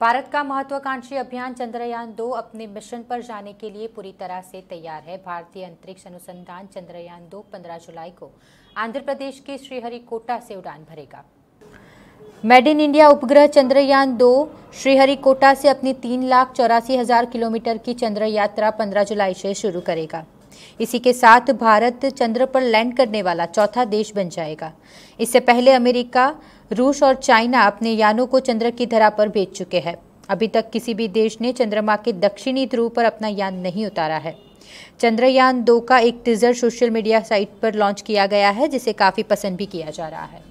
भारत का महत्वाकांक्षी अभियान चंद्रयान दो अपने मिशन पर जाने के लिए पूरी तरह से तैयार है। भारतीय अंतरिक्ष अनुसंधान चंद्रयान दो 15 जुलाई को आंध्र प्रदेश के श्रीहरिकोटा से उड़ान भरेगा। मेड इन इंडिया उपग्रह चंद्रयान दो श्रीहरिकोटा से अपनी तीन लाख चौरासी हज़ार किलोमीटर की चंद्र यात्रा 15 जुलाई से शुरू करेगा। इसी के साथ भारत चंद्र पर लैंड करने वाला चौथा देश बन जाएगा। इससे पहले अमेरिका रूस और चाइना अपने यानों को चंद्र की धरा पर भेज चुके हैं। अभी तक किसी भी देश ने चंद्रमा के दक्षिणी ध्रुव पर अपना यान नहीं उतारा है। चंद्रयान दो का एक टीजर सोशल मीडिया साइट पर लॉन्च किया गया है, जिसे काफ़ी पसंद भी किया जा रहा है।